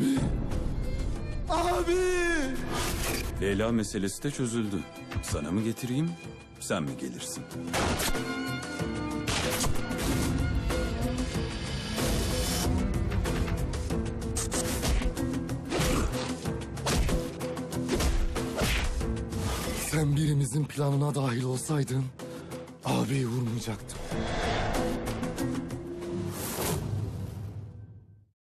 Abi. Abi. Leyla meselesi de çözüldü. Sana mı getireyim, sen mi gelirsin? Sen birimizin planına dahil olsaydın abiyi vurmayacaktım.